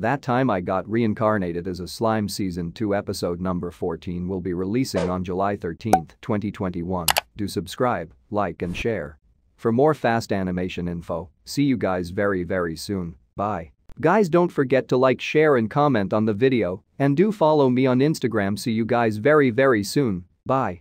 That time I got reincarnated as a slime season 2 episode number 14 will be releasing on July 13, 2021. Do subscribe, like and share. For more fast animation info, see you guys very very soon, bye. Guys don't forget to like share and comment on the video and do follow me on Instagram see you guys very very soon, bye.